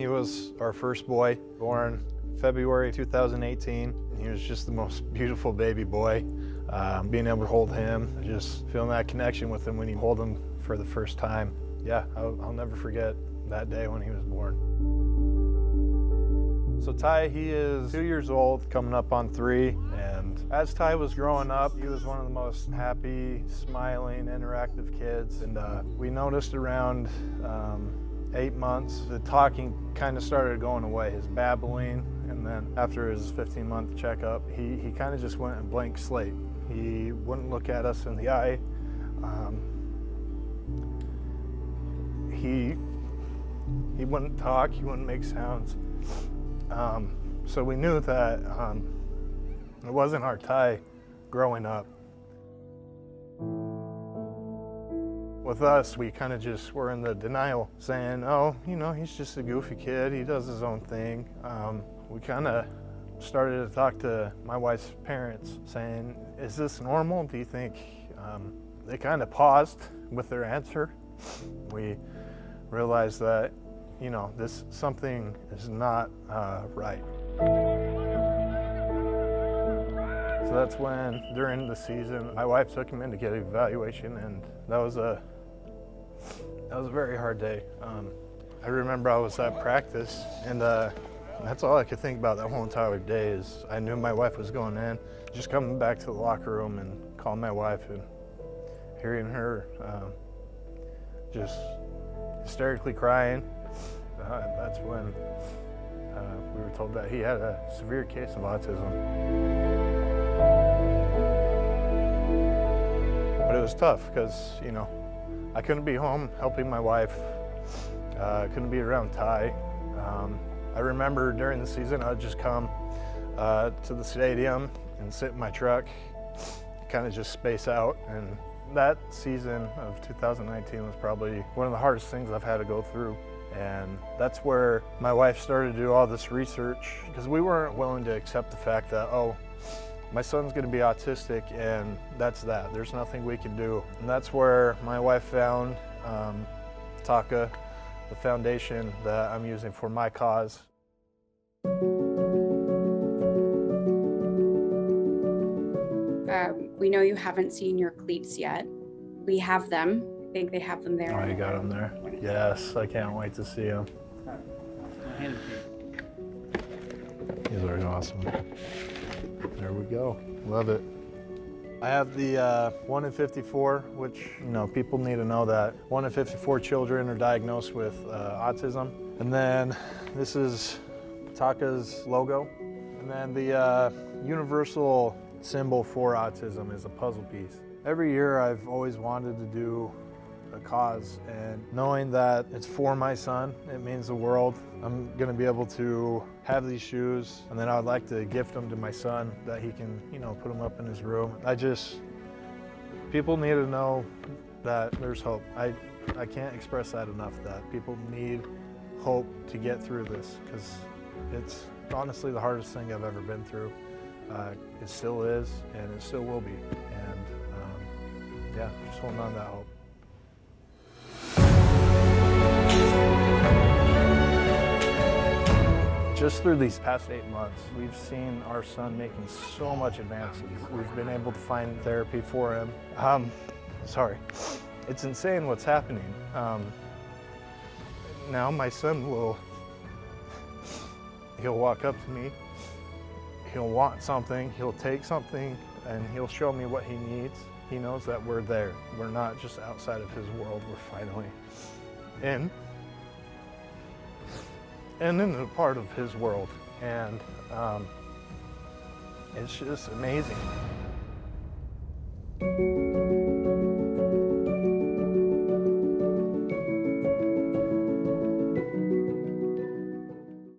He was our first boy, born February 2018. He was just the most beautiful baby boy. Um, being able to hold him, just feeling that connection with him when you hold him for the first time. Yeah, I'll, I'll never forget that day when he was born. So Ty, he is two years old, coming up on three, and as Ty was growing up, he was one of the most happy, smiling, interactive kids, and uh, we noticed around um, eight months, the talking kind of started going away, his babbling, and then after his 15-month checkup, he, he kind of just went in blank slate. He wouldn't look at us in the eye. Um, he he wouldn't talk, he wouldn't make sounds. Um, so we knew that um, it wasn't our Ty growing up. With us, we kind of just were in the denial, saying, oh, you know, he's just a goofy kid, he does his own thing. Um, we kind of started to talk to my wife's parents, saying, is this normal? Do you think um, they kind of paused with their answer? We realized that you know, this something is not uh, right. So that's when, during the season, my wife took him in to get an evaluation, and that was a that was a very hard day. Um, I remember I was at practice, and uh, that's all I could think about that whole entire day. Is I knew my wife was going in, just coming back to the locker room and calling my wife and hearing her um, just hysterically crying uh, that's when uh, we were told that he had a severe case of autism. But it was tough because, you know, I couldn't be home helping my wife. Uh, couldn't be around Ty. Um, I remember during the season, I'd just come uh, to the stadium and sit in my truck, kind of just space out. And that season of 2019 was probably one of the hardest things I've had to go through. And that's where my wife started to do all this research because we weren't willing to accept the fact that, oh, my son's going to be autistic and that's that. There's nothing we can do. And that's where my wife found um, TACA, the foundation that I'm using for my cause. Um, we know you haven't seen your cleats yet. We have them I think they have them there. Oh, you got them there? Yes, I can't wait to see them. These are awesome. There we go. Love it. I have the uh, 1 in 54, which, you know, people need to know that 1 in 54 children are diagnosed with uh, autism. And then this is TACA's logo. And then the uh, universal symbol for autism is a puzzle piece. Every year I've always wanted to do a cause and knowing that it's for my son, it means the world. I'm gonna be able to have these shoes and then I would like to gift them to my son that he can, you know, put them up in his room. I just, people need to know that there's hope. I, I can't express that enough that people need hope to get through this because it's honestly the hardest thing I've ever been through. Uh, it still is and it still will be. And um, yeah, just holding on to that hope. Just through these past eight months, we've seen our son making so much advances. We've been able to find therapy for him. Um, sorry, it's insane what's happening. Um, now my son will, he'll walk up to me, he'll want something, he'll take something, and he'll show me what he needs. He knows that we're there. We're not just outside of his world, we're finally in and in a part of his world. And um, it's just amazing.